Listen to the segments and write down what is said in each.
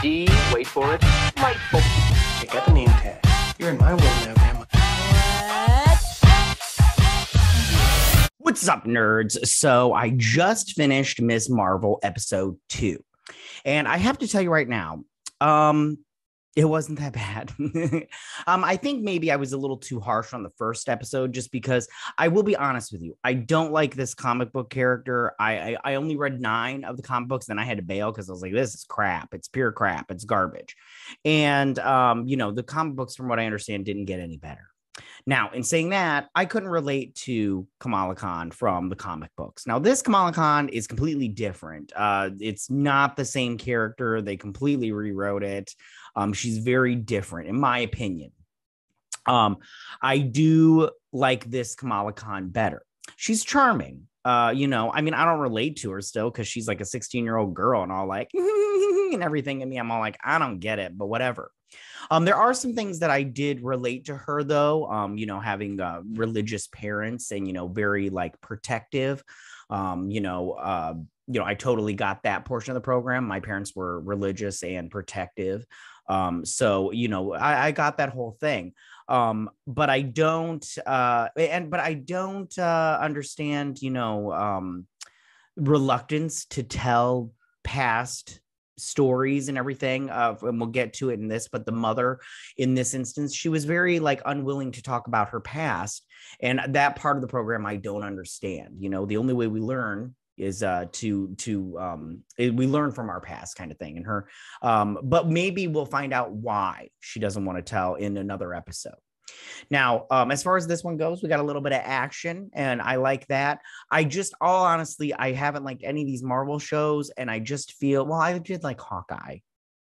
D, wait for it, delightful. I got the name tag. You're in my world now, Grandma. What's up, nerds? So, I just finished Ms. Marvel episode two. And I have to tell you right now, um, it wasn't that bad. um, I think maybe I was a little too harsh on the first episode just because I will be honest with you. I don't like this comic book character. I I, I only read nine of the comic books, then I had to bail because I was like, this is crap. It's pure crap. It's garbage. And um, you know, the comic books, from what I understand, didn't get any better. Now, in saying that, I couldn't relate to Kamala Khan from the comic books. Now, this Kamala Khan is completely different. Uh, it's not the same character. They completely rewrote it. Um, she's very different, in my opinion. Um, I do like this Kamala Khan better. She's charming. Uh, you know, I mean, I don't relate to her still because she's like a 16 year old girl and all like and everything. And me, I'm all like, I don't get it, but whatever. Um, there are some things that I did relate to her though. Um, you know, having uh, religious parents and you know, very like protective. Um, you know, uh, you know, I totally got that portion of the program. My parents were religious and protective. Um, so you know, I, I got that whole thing. Um, but I don't uh and but I don't uh understand, you know, um reluctance to tell past stories and everything uh, and we'll get to it in this but the mother in this instance she was very like unwilling to talk about her past and that part of the program i don't understand you know the only way we learn is uh to to um we learn from our past kind of thing and her um but maybe we'll find out why she doesn't want to tell in another episode now, um, as far as this one goes, we got a little bit of action, and I like that. I just, all honestly, I haven't liked any of these Marvel shows, and I just feel, well, I did like Hawkeye.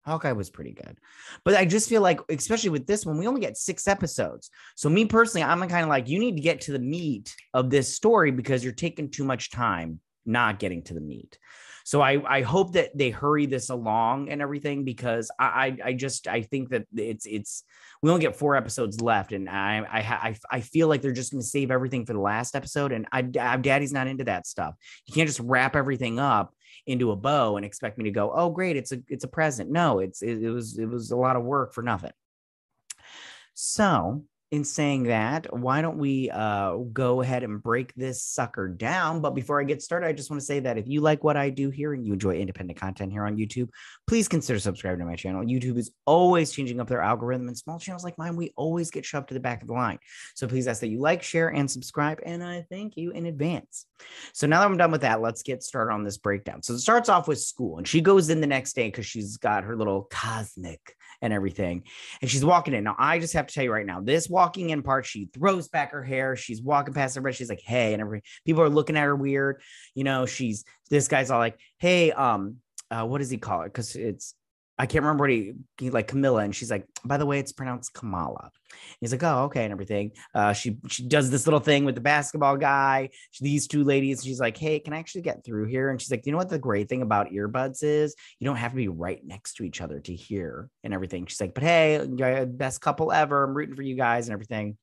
Hawkeye was pretty good, but I just feel like, especially with this one, we only get six episodes. So, me personally, I'm kind of like, you need to get to the meat of this story because you're taking too much time not getting to the meat. So I I hope that they hurry this along and everything because I I, I just I think that it's it's we only get four episodes left and I I I, feel like they're just going to save everything for the last episode and I, I Daddy's not into that stuff. You can't just wrap everything up into a bow and expect me to go oh great it's a it's a present. No, it's it, it was it was a lot of work for nothing. So in saying that, why don't we uh, go ahead and break this sucker down? But before I get started, I just want to say that if you like what I do here and you enjoy independent content here on YouTube, please consider subscribing to my channel. YouTube is always changing up their algorithm, and small channels like mine, we always get shoved to the back of the line. So please ask that you like, share, and subscribe. And I thank you in advance. So now that I'm done with that, let's get started on this breakdown. So it starts off with school, and she goes in the next day because she's got her little cosmic and everything. And she's walking in. Now, I just have to tell you right now, this walking in part, she throws back her hair. She's walking past everybody. She's like, hey, and every people are looking at her weird. You know, she's this guy's all like, hey, um, uh, what does he call it? Because it's I can't remember what he, he, like Camilla, and she's like, by the way, it's pronounced Kamala. He's like, oh, okay, and everything. Uh, she she does this little thing with the basketball guy. She, these two ladies, she's like, hey, can I actually get through here? And she's like, you know what the great thing about earbuds is? You don't have to be right next to each other to hear and everything. She's like, but hey, best couple ever. I'm rooting for you guys and everything.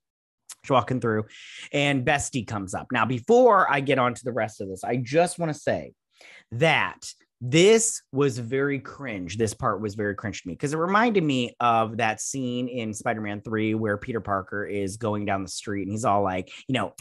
She's walking through, and Bestie comes up. Now, before I get on to the rest of this, I just want to say that this was very cringe. This part was very cringe to me because it reminded me of that scene in Spider Man 3 where Peter Parker is going down the street and he's all like, you know,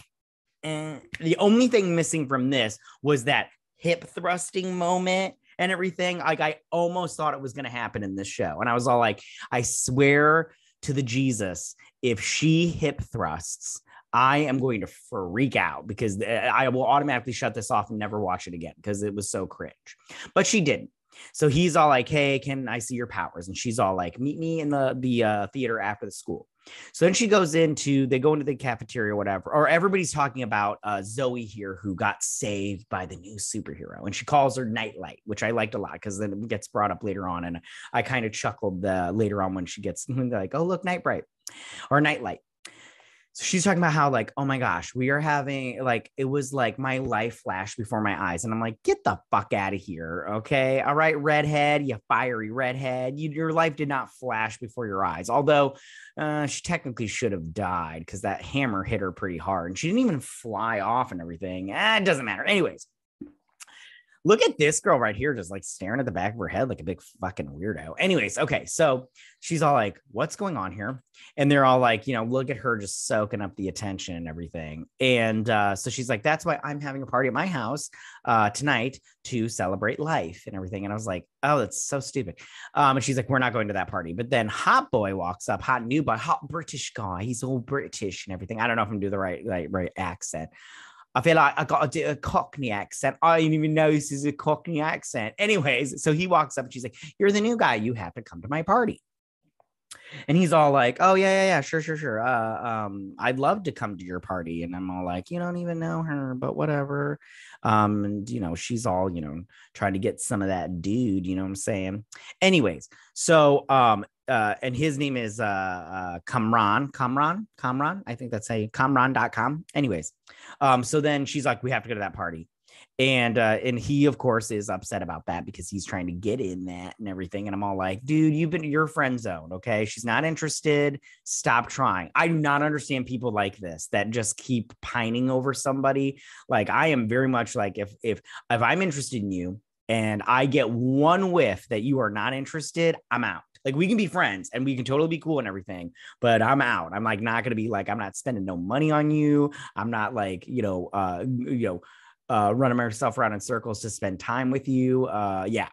eh. the only thing missing from this was that hip thrusting moment and everything. Like, I almost thought it was going to happen in this show. And I was all like, I swear to the Jesus, if she hip thrusts, I am going to freak out because I will automatically shut this off and never watch it again because it was so cringe. But she didn't. So he's all like, "Hey, can I see your powers?" And she's all like, "Meet me in the the uh, theater after the school." So then she goes into they go into the cafeteria or whatever, or everybody's talking about uh, Zoe here who got saved by the new superhero, and she calls her Nightlight, which I liked a lot because then it gets brought up later on, and I kind of chuckled uh, later on when she gets like, "Oh look, Nightbright," or Nightlight so she's talking about how like oh my gosh we are having like it was like my life flashed before my eyes and i'm like get the fuck out of here okay? All right redhead you fiery redhead. You, your life did not flash before your eyes. Although uh, she technically should have died because that hammer hit her pretty hard and she didn't even fly off and everything. Eh, it doesn't matter. Anyways Look at this girl right here, just like staring at the back of her head like a big fucking weirdo. Anyways, okay, so she's all like, "What's going on here?" And they're all like, you know, look at her just soaking up the attention and everything. And uh, so she's like, "That's why I'm having a party at my house uh, tonight to celebrate life and everything." And I was like, "Oh, that's so stupid." Um, and she's like, "We're not going to that party." But then Hot Boy walks up, hot new boy, hot British guy. He's all British and everything. I don't know if I'm doing the right, like, right accent. I feel like I got to do a Cockney accent. I didn't even know this is a Cockney accent. Anyways, so he walks up and she's like, You're the new guy. You have to come to my party. And he's all like, Oh, yeah, yeah, yeah, sure, sure, sure. Uh, um, I'd love to come to your party. And I'm all like, You don't even know her, but whatever. Um, and you know, she's all, you know, trying to get some of that dude, you know what I'm saying? Anyways, so um, uh, and his name is uh, uh Kamran, Kamran, Kamran. I think that's a Kamran.com. Anyways, um, so then she's like, we have to go to that party. And uh, and he of course is upset about that because he's trying to get in that and everything. And I'm all like, dude, you've been your friend zone, okay? She's not interested. Stop trying. I do not understand people like this that just keep pining over somebody. Like I am very much like if if if I'm interested in you and I get one whiff that you are not interested, I'm out. Like we can be friends and we can totally be cool and everything, but I'm out. I'm like not gonna be like I'm not spending no money on you. I'm not like you know uh you know uh running myself around in circles to spend time with you. Uh yeah.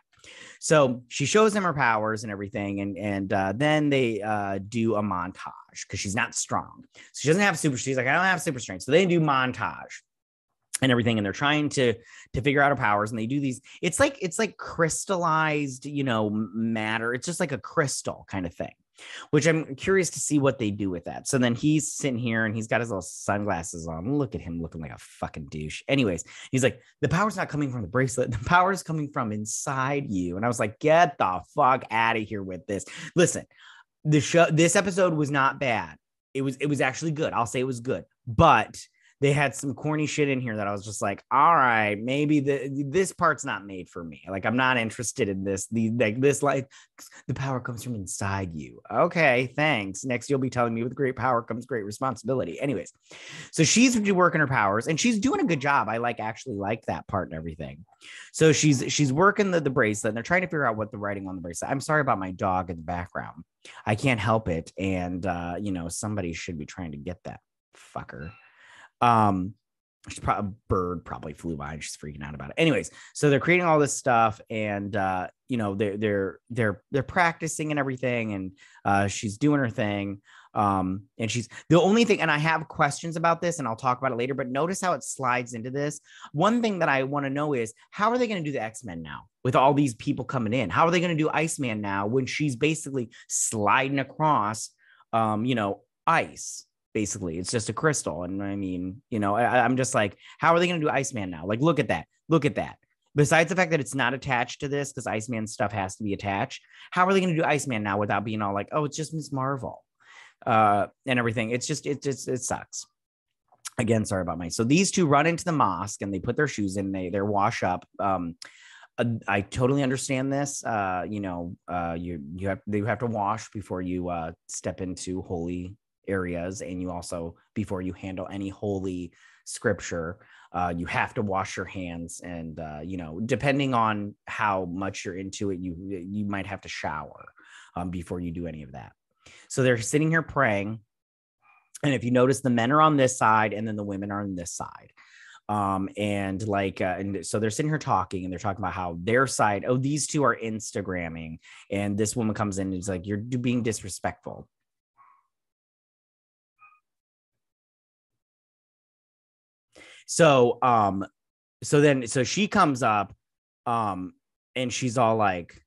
So she shows him her powers and everything, and and uh, then they uh, do a montage because she's not strong. So she doesn't have super. She's like, I don't have super strength. So they do montage and everything and they're trying to to figure out her powers and they do these it's like it's like crystallized you know matter. It's just like a crystal kind of thing which i'm curious to see what they do with that. So then he's sitting here and he's got his little sunglasses on. Look at him looking like a fucking douche. Anyways he's like the power's not coming from the bracelet. The power is coming from inside you. And i was like get the fuck out of here with this. Listen the show this episode was not bad. It was it was actually good. I'll say it was good. But they had some corny shit in here that I was just like, all right, maybe the this part's not made for me. Like I'm not interested in this. The like this like the power comes from inside you. Okay, thanks. Next you'll be telling me with great power comes great responsibility. Anyways, so she's working her powers and she's doing a good job. I like actually like that part and everything. So she's she's working the, the bracelet and they're trying to figure out what the writing on the bracelet. I'm sorry about my dog in the background. I can't help it. And uh, you know, somebody should be trying to get that fucker. Um, she's probably a bird probably flew by and she's freaking out about it. Anyways, so they're creating all this stuff and uh, you know, they're they're they're they're practicing and everything, and uh she's doing her thing. Um, and she's the only thing, and I have questions about this, and I'll talk about it later. But notice how it slides into this. One thing that I want to know is how are they going to do the X Men now with all these people coming in? How are they going to do Iceman now when she's basically sliding across, um, you know, ice? Basically. It's just a crystal. And I mean, you know, I, am just like, how are they going to do Iceman now? Like, look at that. Look at that. Besides the fact that it's not attached to this, because Iceman stuff has to be attached, how are they going to do Iceman now without being all like, oh, it's just Miss Marvel uh, and everything? It's just, it just, it sucks. Again, sorry about my. So these two run into the mosque and they put their shoes in, they, they're wash up. Um, uh, I totally understand this. Uh, you know, uh, you you have you have to wash before you uh, step into holy areas and you also before you handle any holy scripture uh, you have to wash your hands and uh, you know depending on how much you're into it you you might have to shower um, before you do any of that. So they're sitting here praying. And if you notice the men are on this side and then the women are on this side. Um and like uh, and so they're sitting here talking and they're talking about how their side oh these two are instagramming. And this woman comes in and is like you're being disrespectful So um so then so she comes up um and she's all like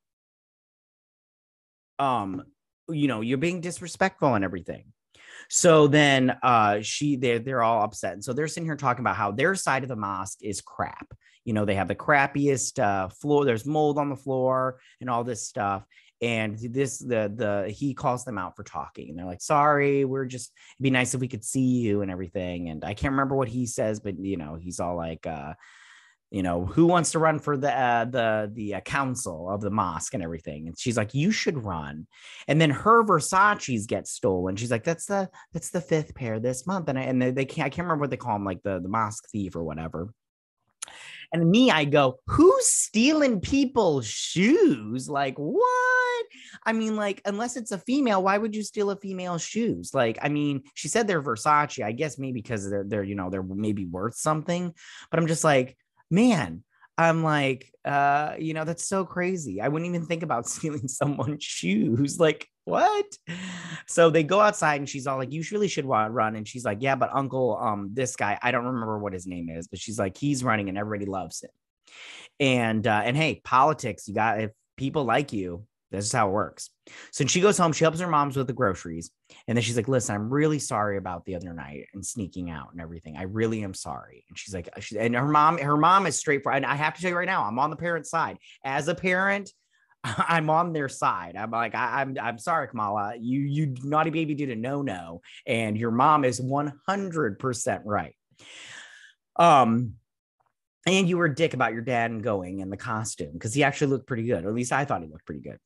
um you know you're being disrespectful and everything. So then uh she they're, they're all upset. And so they're sitting here talking about how their side of the mosque is crap. You know they have the crappiest uh floor there's mold on the floor and all this stuff and this the the he calls them out for talking and they're like sorry we're just it'd be nice if we could see you and everything. And i can't remember what he says but you know he's all like uh you know who wants to run for the uh, the the uh, council of the mosque and everything? And she's like you should run. And then her versace's get stolen. She's like that's the that's the fifth pair this month. And I, and they, they can't i can't remember what they call them like the the mosque thief or whatever And me, I go, who's stealing people's shoes? Like, what? I mean, like, unless it's a female, why would you steal a female's shoes? Like, I mean, she said they're Versace. I guess maybe because they're they're, you know, they're maybe worth something. But I'm just like, man, I'm like, uh, you know, that's so crazy. I wouldn't even think about stealing someone's shoes. Like, what? So they go outside and she's all like, you really should run. And she's like, yeah, but uncle, um, this guy, I don't remember what his name is, but she's like, he's running and everybody loves him. And, uh, and hey, politics, you got, if people like you, this is how it works. So she goes home, she helps her moms with the groceries. And then she's like, listen, I'm really sorry about the other night and sneaking out and everything. I really am sorry. And she's like, she, and her mom, her mom is straightforward. And I have to tell you right now, I'm on the parent side. As a parent, I'm on their side. I'm like, I, am I'm, I'm sorry, Kamala. You you naughty baby did a no no, and your mom is 100 percent right. Um, and you were a dick about your dad and going in the costume because he actually looked pretty good. Or at least I thought he looked pretty good.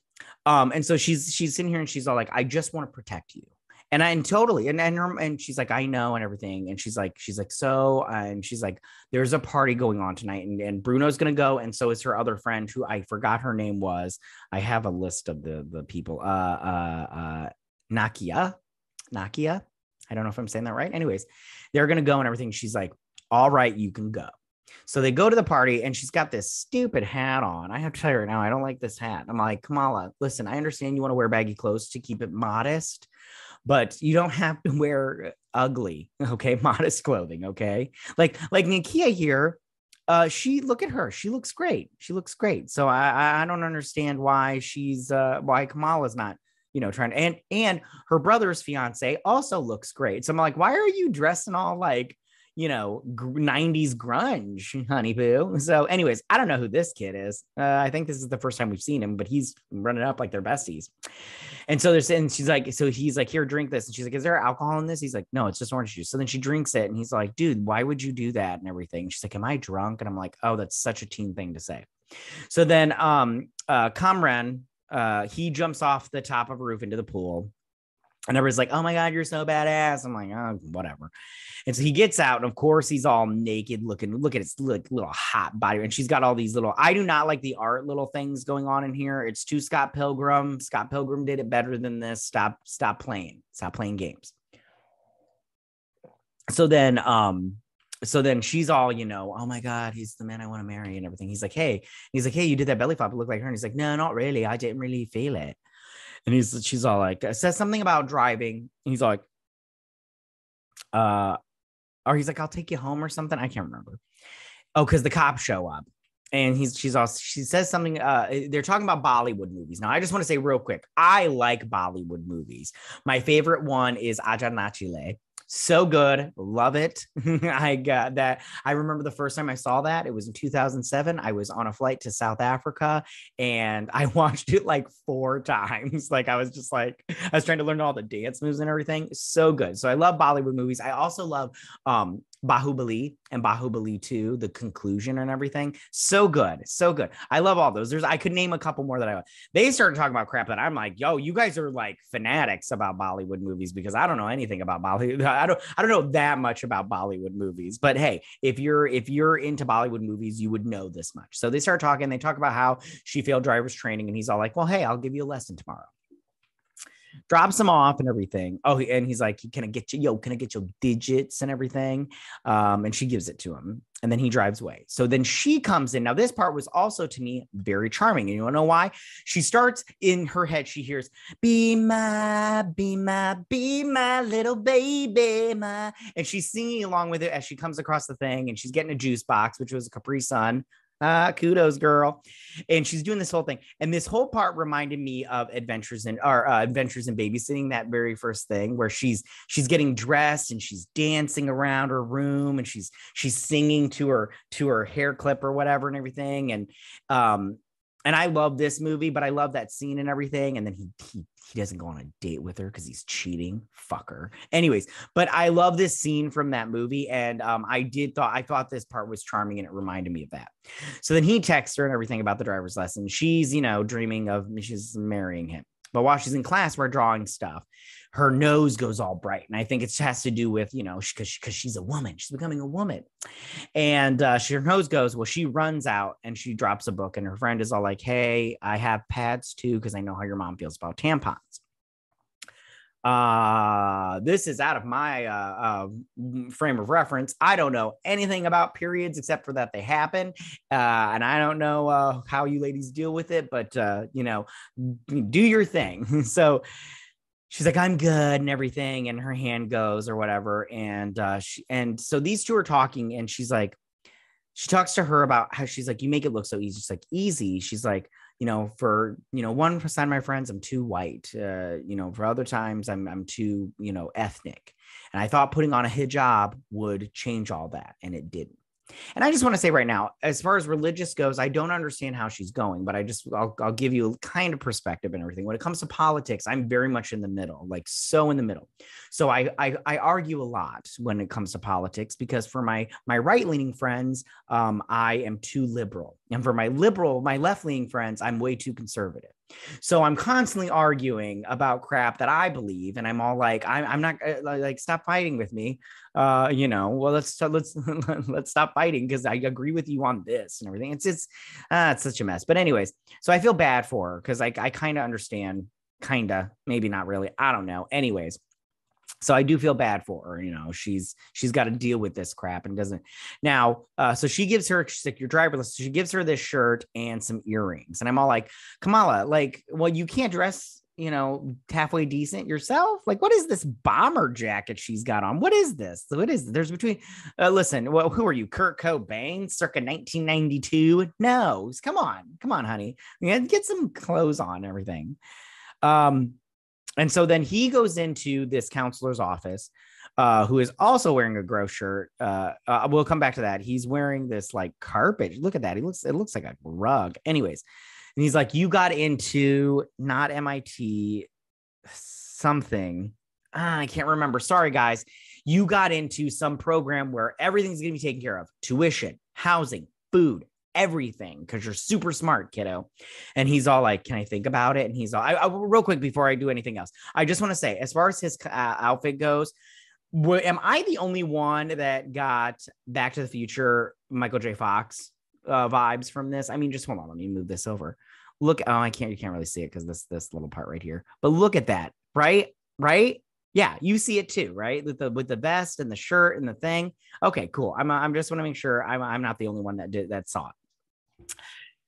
Um, and so she's she's sitting here and she's all like, I just want to protect you. And I and totally and and, her, and she's like, I know and everything. And she's like, she's like, so and she's like, there's a party going on tonight, and, and Bruno's gonna go, and so is her other friend who I forgot her name was. I have a list of the the people. Uh uh uh Nakia. Nakia. I don't know if I'm saying that right. Anyways, they're gonna go and everything. She's like, all right, you can go. So they go to the party and she's got this stupid hat on. I have to tell you right now, I don't like this hat. I'm like, Kamala, listen, I understand you want to wear baggy clothes to keep it modest, but you don't have to wear ugly, okay, modest clothing, okay? Like like Nakia here, uh, she look at her, she looks great. She looks great. So I I don't understand why she's uh why Kamala's not you know trying to, and and her brother's fiance also looks great. So I'm like, why are you dressing all like you know, 90s grunge, honey boo. So, anyways, I don't know who this kid is. Uh, I think this is the first time we've seen him, but he's running up like they're besties. And so there's, and she's like, so he's like, here, drink this. And she's like, is there alcohol in this? He's like, no, it's just orange juice. So then she drinks it and he's like, dude, why would you do that and everything? She's like, am I drunk? And I'm like, oh, that's such a teen thing to say. So then um uh Kamran, uh, he jumps off the top of a roof into the pool. And everybody's like, oh my God, you're so badass. I'm like, oh, whatever. And so he gets out, and of course, he's all naked looking. Look at his little hot body. And she's got all these little, I do not like the art little things going on in here. It's too Scott Pilgrim. Scott Pilgrim did it better than this. Stop, stop playing. Stop playing games. So then, um, so then she's all, you know, oh my God, he's the man I want to marry and everything. He's like, hey, he's like, hey, you did that belly flop. It looked like her. And he's like, no, not really. I didn't really feel it. And he's she's all like, says something about driving. And he's like, uh, or he's like, I'll take you home or something. I can't remember. Oh, because the cops show up. And he's she's also she says something. Uh, they're talking about Bollywood movies. Now, I just want to say real quick, I like Bollywood movies. My favorite one is Aaja Nachle so good. Love it. I got that. I remember the first time i saw that it was in 2007 i was on a flight to south africa and i watched it like four times. Like i was just like i was trying to learn all the dance moves and everything. So good. So i love bollywood movies. I also love um Bahubali and Bahubali 2, the conclusion and everything. So good. So good. I love all those. There's I could name a couple more that I they started talking about crap that I'm like, yo, you guys are like fanatics about Bollywood movies because I don't know anything about Bollywood. I don't I don't know that much about Bollywood movies. But hey, if you're if you're into Bollywood movies, you would know this much. So they start talking, they talk about how she failed driver's training, and he's all like, Well, hey, I'll give you a lesson tomorrow drops him off and everything. Oh, and he's like, "Can I get you? Yo, can I get your digits and everything?" Um, and she gives it to him, and then he drives away. So then she comes in. Now this part was also to me very charming, and you want to know why? She starts in her head. She hears, "Be my, be my, be my little baby, my," and she's singing along with it as she comes across the thing, and she's getting a juice box, which was a Capri Sun. Ah, kudos, girl. And she's doing this whole thing. And this whole part reminded me of Adventures in or uh, Adventures in Babysitting, that very first thing where she's she's getting dressed and she's dancing around her room and she's she's singing to her to her hair clip or whatever and everything. And um and I love this movie, but I love that scene and everything. And then he he he doesn't go on a date with her because he's cheating. Fucker. Anyways, but I love this scene from that movie, and um, I did thought I thought this part was charming, and it reminded me of that. So then he texts her and everything about the driver's lesson. She's you know dreaming of she's marrying him. But while she's in class, we're drawing stuff. Her nose goes all bright, and I think it has to do with you know because because she's a woman, she's becoming a woman, and uh, she, her nose goes. Well, she runs out and she drops a book, and her friend is all like, "Hey, I have pads too because I know how your mom feels about tampons." Uh this is out of my uh, uh frame of reference. I don't know anything about periods except for that they happen. Uh and i don't know uh how you ladies deal with it but uh you know do your thing. So she's like i'm good and everything and her hand goes or whatever. And uh she and so these two are talking and she's like she talks to her about how she's like you make it look so easy. She's like easy. She's like you know, for you know, one percent of my friends, I'm too white. Uh, you know, for other times, I'm I'm too you know ethnic. And I thought putting on a hijab would change all that, and it didn't. And I just want to say right now, as far as religious goes, I don't understand how she's going, but I just I'll, I'll give you a kind of perspective and everything. When it comes to politics, I'm very much in the middle, like so in the middle. So I I, I argue a lot when it comes to politics because for my my right leaning friends, um, I am too liberal, and for my liberal, my left leaning friends, I'm way too conservative. So I'm constantly arguing about crap that I believe, and I'm all like, I'm, I'm not uh, like, stop fighting with me. Uh, you know, well, let's let's let's stop fighting because I agree with you on this and everything. It's it's uh, it's such a mess. But anyways, so I feel bad for her because I I kind of understand, kind of, maybe not really. I don't know. Anyways, so i do feel bad for her you know she's she's got to deal with this crap and doesn't now uh so she gives her she's like your driverless she gives her this shirt and some earrings and i'm all like kamala like well you can't dress you know halfway decent yourself? Like what is this bomber jacket she's got on? What is this? What is this? there's between uh, listen well who are you kurt cobain circa 1992 no come on come on honey. Get some clothes on everything. Um and so then he goes into this counselor's office, uh, who is also wearing a gross shirt. Uh, uh, we'll come back to that. He's wearing this like carpet. Look at that. He looks, it looks like a rug. Anyways, and he's like, You got into not MIT something. Ah, I can't remember. Sorry, guys. You got into some program where everything's going to be taken care of tuition, housing, food, everything because you're super smart, kiddo. And he's all like, Can I think about it? And he's all, I, I, real quick before I do anything else, I just want to say, as far as his uh, outfit goes, am I the only one that got Back to the Future Michael J. Fox uh, vibes from this? I mean, just hold on, let me move this over. Look, oh, I can't, you can't really see it because this this little part right here. But look at that, right? Right? Yeah, you see it too, right? With the with the vest and the shirt and the thing. Okay, cool. I'm I'm just want to make sure I'm I'm not the only one that did that saw it.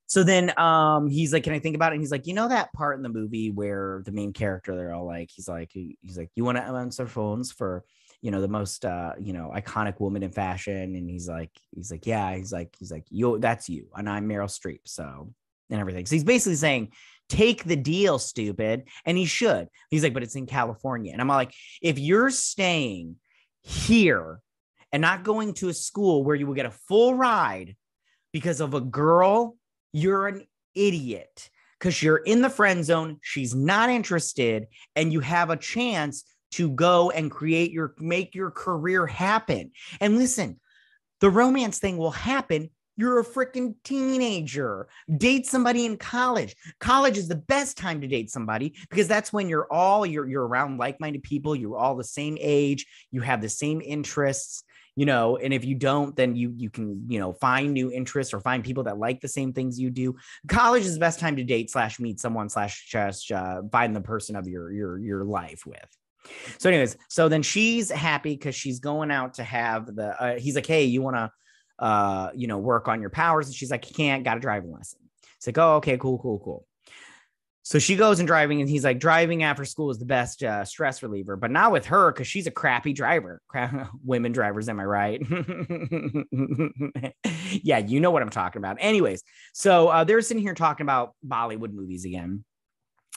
So then um he's like, Can I think about it? And he's like, you know that part in the movie where the main character, they're all like, he's like, he's like, You want to answer phones for you know the most uh you know iconic woman in fashion? And he's like he's like yeah. He's like he's like you that's you and i'm meryl streep so and everything. So he's basically saying take the deal stupid and he should. He's like but it's in california. And i'm like if you're staying here and not going to a school where you will get a full ride because of a girl, you're an idiot because you're in the friend zone. She's not interested, and you have a chance to go and create your make your career happen. And listen, the romance thing will happen. You're a freaking teenager. Date somebody in college. College is the best time to date somebody because that's when you're all you're you're around like-minded people. You're all the same age. You have the same interests you know and if you don't then you you can you know find new interests or find people that like the same things you do. College is the best time to date slash meet someone slash just uh, find the person of your your your life with. So anyways so then she's happy because she's going out to have the uh, he's like hey you want to uh you know work on your powers? And she's like can't got a driving lesson. It's like oh okay cool cool cool so she goes and driving, and he's like, driving after school is the best uh, stress reliever, but not with her because she's a crappy driver. women drivers, am I right? yeah, you know what I'm talking about. Anyways, so uh, they're sitting here talking about Bollywood movies again.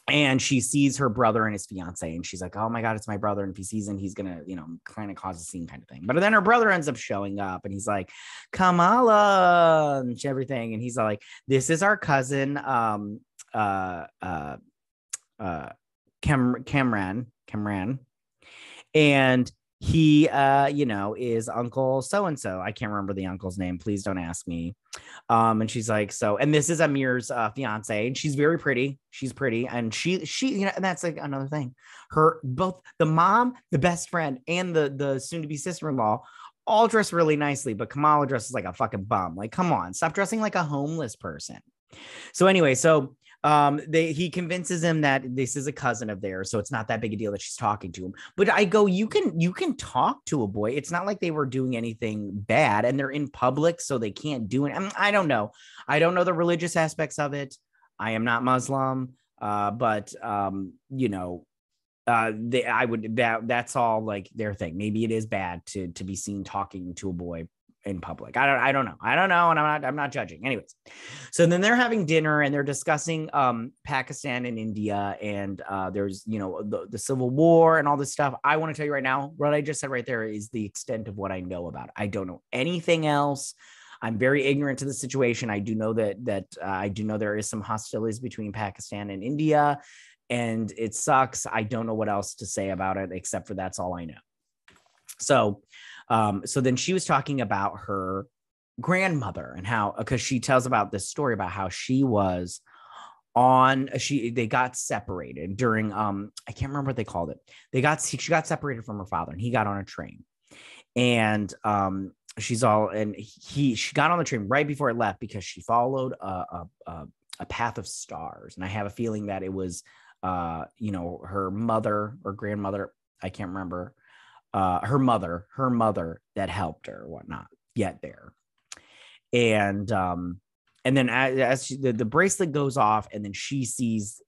And she sees her brother and his fiance, and she's like, "Oh my god, it's my brother!" And if he sees him, he's gonna, you know, kind of cause a scene, kind of thing. But then her brother ends up showing up, and he's like, "Kamala," and everything, and he's like, "This is our cousin, um, uh, uh, uh, Cam- Cameron, Cameron, and he, uh, you know, is Uncle so and so. I can't remember the uncle's name. Please don't ask me. Um, and she's like, so, and this is Amir's uh, fiance, and she's very pretty. She's pretty, and she, she, you know, and that's like another thing. Her, both the mom, the best friend, and the the soon to be sister in law, all dress really nicely, but Kamala dresses like a fucking bum. Like, come on, stop dressing like a homeless person. So anyway, so um they he convinces him that this is a cousin of theirs so it's not that big a deal that she's talking to him. But i go you can you can talk to a boy. It's not like they were doing anything bad and they're in public so they can't do it. I, mean, I don't know. I don't know the religious aspects of it. I am not muslim uh but um you know uh they i would that that's all like their thing. Maybe it is bad to to be seen talking to a boy in public. I don't I don't know. I don't know and I'm not I'm not judging. Anyways. So then they're having dinner and they're discussing um Pakistan and India and uh there's you know the, the civil war and all this stuff. I want to tell you right now what I just said right there is the extent of what I know about. It. I don't know anything else. I'm very ignorant to the situation. I do know that that uh, I do know there is some hostilities between Pakistan and India and it sucks. I don't know what else to say about it except for that's all I know. So um, so then she was talking about her grandmother and how because she tells about this story about how she was on she they got separated during um I can't remember what they called it. They got she got separated from her father and he got on a train. And um she's all and he she got on the train right before it left because she followed a a, a, a path of stars and I have a feeling that it was uh you know her mother or grandmother I can't remember uh, her mother, her mother that helped her, whatnot, get there. And um, and then as, as she, the, the bracelet goes off, and then she sees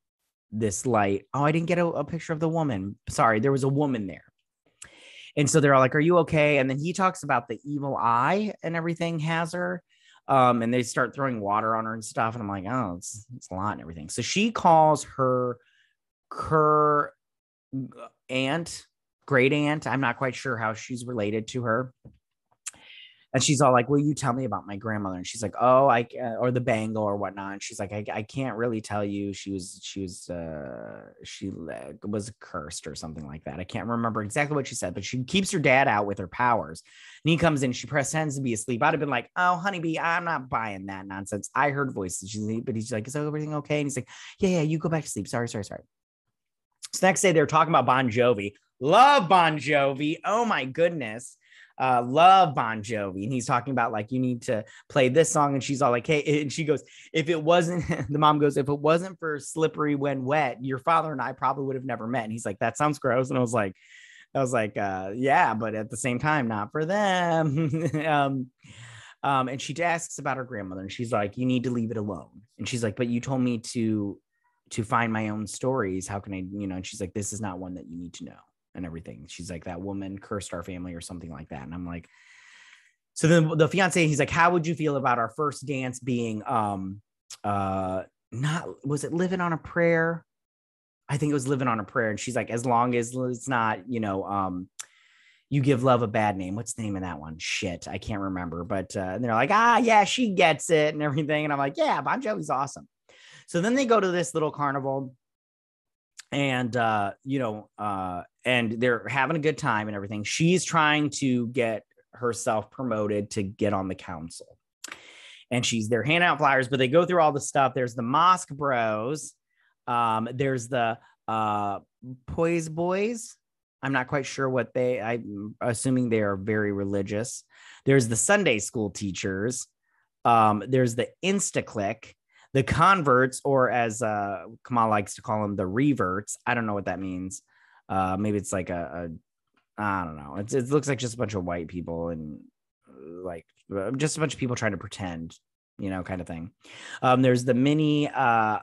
this light. Oh, I didn't get a, a picture of the woman. Sorry, there was a woman there. And so they're all like, Are you okay? And then he talks about the evil eye and everything has her. Um, and they start throwing water on her and stuff. And I'm like, oh, it's, it's a lot and everything. So she calls her her aunt great aunt. I'm not quite sure how she's related to her. And she's all like, "Will you tell me about my grandmother?" And she's like, "Oh, I uh, or the bangle or whatnot." And she's like, "I, I can't really tell you. She was she was uh she was cursed or something like that. I can't remember exactly what she said, but she keeps her dad out with her powers. And he comes in, she pretends to be asleep. I'd have been like, "Oh, honeybee, I'm not buying that nonsense. I heard voices." She's but he's like, "Is everything okay?" And he's like, "Yeah, yeah, you go back to sleep. Sorry, sorry, sorry." So next day they're talking about Bon Jovi. Love Bon Jovi. Oh my goodness. Uh, love Bon Jovi. And he's talking about like, you need to play this song. And she's all like, hey, and she goes, if it wasn't, the mom goes, if it wasn't for Slippery When Wet, your father and I probably would have never met. And he's like, that sounds gross. And I was like, I was like, uh, yeah, but at the same time, not for them. um, um, and she asks about her grandmother, and she's like, "You need to leave it alone." And she's like, "But you told me to to find my own stories. How can I, you know?" And she's like, "This is not one that you need to know." And everything. She's like, that woman cursed our family or something like that. And I'm like, so then the fiance, he's like, how would you feel about our first dance being um uh not was it living on a prayer? I think it was living on a prayer. And she's like, as long as it's not, you know, um, you give love a bad name. What's the name of that one? Shit, I can't remember. But uh, they're like, ah, yeah, she gets it and everything. And I'm like, yeah, Bon Jovi's awesome. So then they go to this little carnival and uh you know uh and they're having a good time and everything. She's trying to get herself promoted to get on the council. And she's they're handing out flyers but they go through all the stuff. There's the mosque bros. Um there's the uh poise boys. I'm not quite sure what they i'm assuming they are very religious. There's the sunday school teachers. Um there's the insta click the converts, or as uh, Kamal likes to call them, the reverts. I don't know what that means. Uh, maybe it's like a, a I don't know. It's, it looks like just a bunch of white people and like uh, just a bunch of people trying to pretend, you know, kind of thing. Um, there's the mini uh,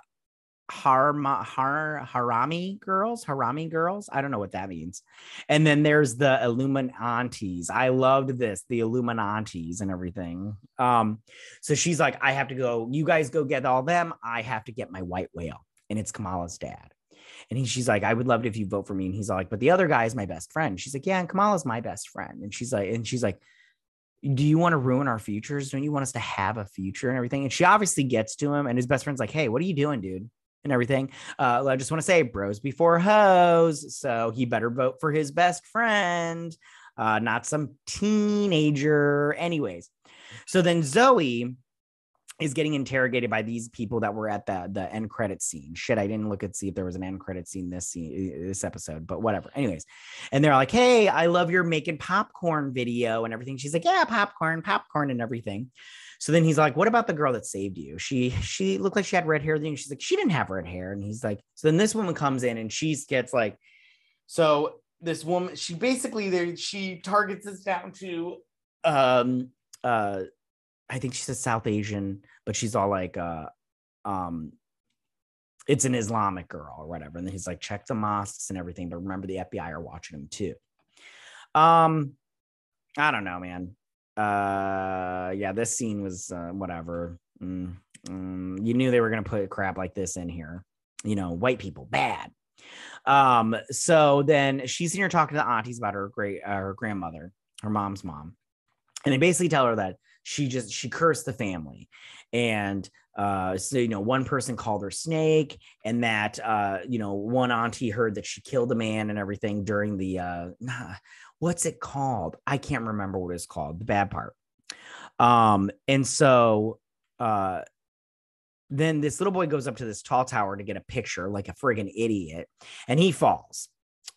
Harma, Har, Harami girls, Harami girls. I don't know what that means. And then there's the Illuminantes. I loved this, the Illuminantes and everything. Um, so she's like, I have to go. You guys go get all them. I have to get my white whale, and it's Kamala's dad. And he, she's like, I would love it if you vote for me. And he's like, but the other guy is my best friend. She's like, yeah, and Kamala's my best friend. And she's like, and she's like, do you want to ruin our futures? Don't you want us to have a future and everything? And she obviously gets to him, and his best friend's like, hey, what are you doing, dude? And everything. Uh, I just want to say, bros before hoes. So he better vote for his best friend, uh, not some teenager. Anyways, so then Zoe is getting interrogated by these people that were at the the end credit scene. Shit, I didn't look at see if there was an end credit scene this scene this episode, but whatever. Anyways, and they're like, "Hey, I love your making popcorn video and everything." She's like, "Yeah, popcorn, popcorn, and everything." So then he's like, "What about the girl that saved you? She she looked like she had red hair." Then she's like, "She didn't have red hair." And he's like, "So then this woman comes in and she gets like, so this woman she basically there she targets us down to um uh I think she's a South Asian, but she's all like, uh, um, it's an Islamic girl or whatever. And then he's like, check the mosques and everything, but remember the FBI are watching him too. Um, I don't know, man. Uh, yeah, this scene was uh, whatever. Mm, mm, you knew they were gonna put crap like this in here. You know, white people bad. Um, so then she's sitting here talking to the aunties about her great uh, her grandmother, her mom's mom, and they basically tell her that she just she cursed the family and uh so you know one person called her snake and that uh you know one auntie heard that she killed a man and everything during the uh what's it called i can't remember what it's called the bad part um and so uh then this little boy goes up to this tall tower to get a picture like a friggin' idiot and he falls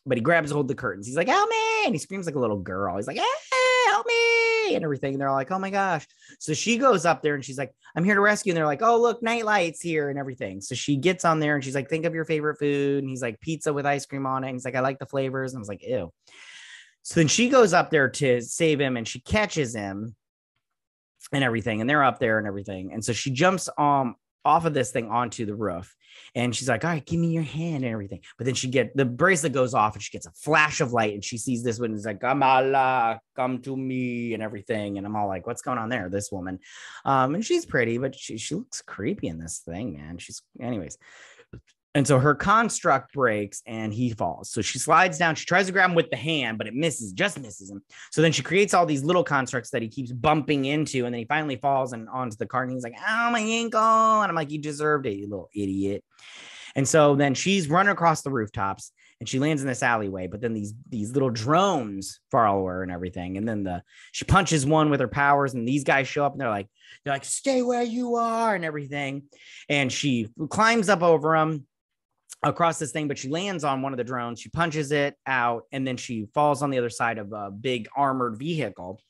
but he grabs hold of the curtains he's like help me and he screams like a little girl he's like hey, help me and everything. And they're like, oh my gosh. So she goes up there and she's like, I'm here to rescue. And they're like, oh, look, night lights here and everything. So she gets on there and she's like, think of your favorite food. And he's like, pizza with ice cream on it. And he's like, I like the flavors. And I was like, ew. So then she goes up there to save him and she catches him and everything. And they're up there and everything. And so she jumps um off of this thing onto the roof. And she's like, all right, give me your hand and everything. But then she get the bracelet goes off and she gets a flash of light and she sees this one. And Is like, Kamala, come to me and everything. And I'm all like, what's going on there? This woman. Um, and she's pretty, but she, she looks creepy in this thing, man. She's anyways. And so her construct breaks and he falls. So she slides down. She tries to grab him with the hand, but it misses, just misses him. So then she creates all these little constructs that he keeps bumping into. And then he finally falls and onto the cart. And he's like, oh, my ankle. And I'm like, you deserved it, you little idiot. And so then she's running across the rooftops and she lands in this alleyway. But then these these little drones follow her and everything. And then the she punches one with her powers, and these guys show up and they're like, they're like, stay where you are and everything. And she climbs up over them across this thing, but she lands on one of the drones. She punches it out, and then she falls on the other side of a big armored vehicle.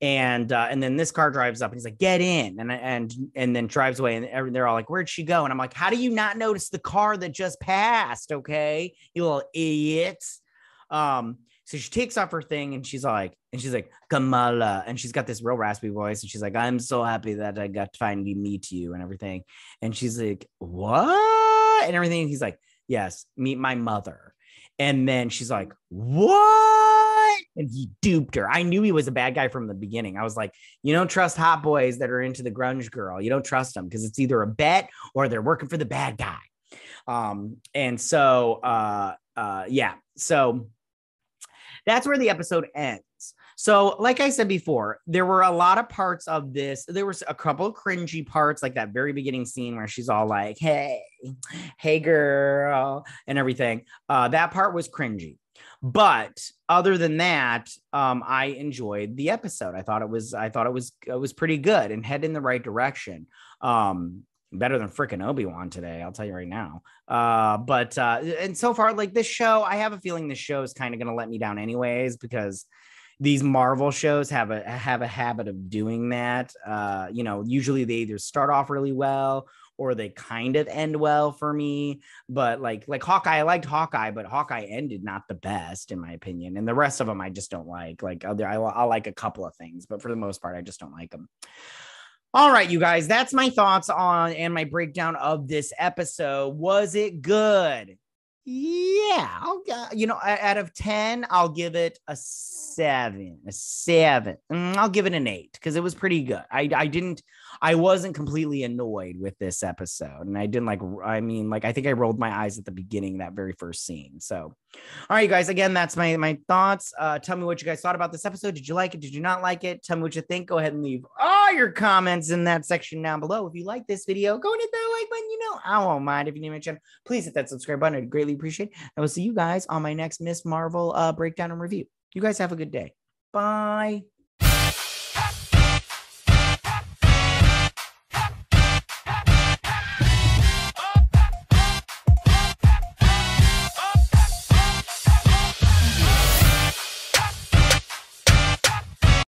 And uh, and then this car drives up, and he's like, "Get in!" and and and then drives away. And they're all like, "Where'd she go?" And I'm like, "How do you not notice the car that just passed? Okay, you little idiots." Um, so she takes off her thing and she's like, and she's like, Kamala. And she's got this real raspy voice. And she's like, I'm so happy that I got to finally meet you and everything. And she's like, What? And everything. And he's like, Yes, meet my mother. And then she's like, What? And he duped her. I knew he was a bad guy from the beginning. I was like, You don't trust hot boys that are into the grunge girl. You don't trust them because it's either a bet or they're working for the bad guy. Um, and so, uh, uh, yeah. So, that's where the episode ends. So, like I said before, there were a lot of parts of this. There was a couple of cringy parts, like that very beginning scene where she's all like, "Hey, hey, girl," and everything. Uh, that part was cringy. But other than that, um, I enjoyed the episode. I thought it was, I thought it was, it was pretty good and head in the right direction. Um, better than freaking Obi-Wan today, I'll tell you right now. Uh, but uh, and so far, like this show, I have a feeling this show is kind of gonna let me down anyways, because these Marvel shows have a have a habit of doing that. Uh, you know, usually they either start off really well or they kind of end well for me. But like like Hawkeye, I liked Hawkeye, but Hawkeye ended not the best in my opinion, and the rest of them I just don't like. Like other, I, I like a couple of things, but for the most part, I just don't like them. All right, you guys, that's my thoughts on and my breakdown of this episode. Was it good? Yeah, I'll, you know, out of 10, I'll give it a seven, a seven. Mm, I'll give it an eight because it was pretty good. I, I didn't, I wasn't completely annoyed with this episode. And I didn't like, I mean, like, I think I rolled my eyes at the beginning, that very first scene. So, all right, you guys, again, that's my, my thoughts. Uh, tell me what you guys thought about this episode. Did you like it? Did you not like it? Tell me what you think. Go ahead and leave all your comments in that section down below. If you like this video, go and hit that like button. You know, I won't mind if you need my channel. Please hit that subscribe button. I'd greatly appreciate it. I will see you guys on my next Miss Marvel uh, breakdown and review. You guys have a good day. Bye.